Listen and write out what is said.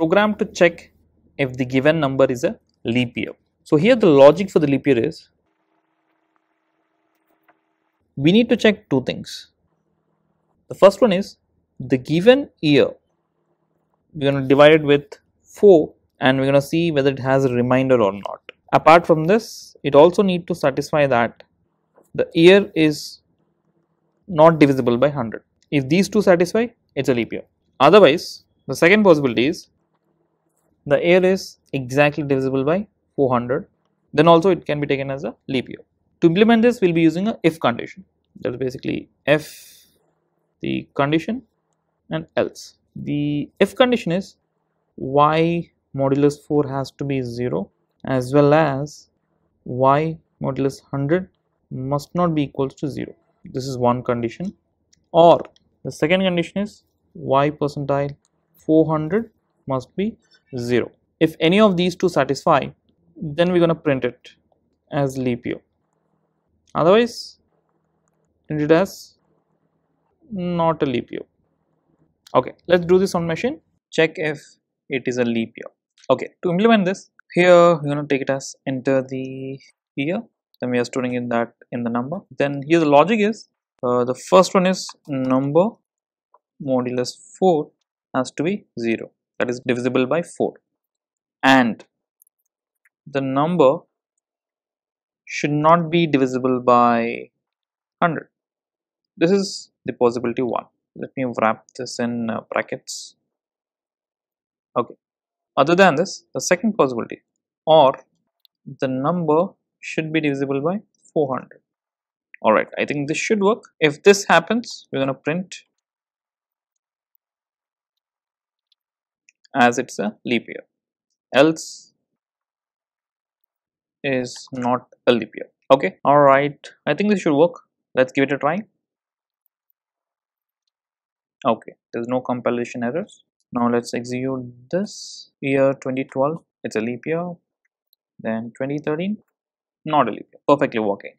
programmed to check if the given number is a leap year. So here the logic for the leap year is we need to check two things. The first one is the given year we're going to divide it with 4 and we're going to see whether it has a remainder or not. Apart from this it also need to satisfy that the year is not divisible by 100. If these two satisfy it's a leap year. Otherwise the second possibility is the year is exactly divisible by 400 then also it can be taken as a leap year. To implement this we will be using a if condition that is basically if the condition and else. The if condition is y modulus 4 has to be 0 as well as y modulus 100 must not be equals to 0. This is one condition or the second condition is y percentile 400 must be 0. If any of these two satisfy then we're going to print it as leap year. Otherwise print it as not a leap year. Okay let's do this on machine. Check if it is a leap year. Okay to implement this here you're going to take it as enter the year. Then we are storing in that in the number. Then here the logic is uh, the first one is number modulus 4 has to be 0 that is divisible by 4 and the number should not be divisible by 100 this is the possibility 1 let me wrap this in uh, brackets. Okay. Other than this the second possibility or the number should be divisible by 400 all right. I think this should work. If this happens we're going to print as it's a leap year. Else is not a leap year. Okay? All right i think this should work. Let's give it a try. Okay. There's no compilation errors. Now let's execute this year 2012 it's a leap year. Then 2013 not a leap year. Perfectly working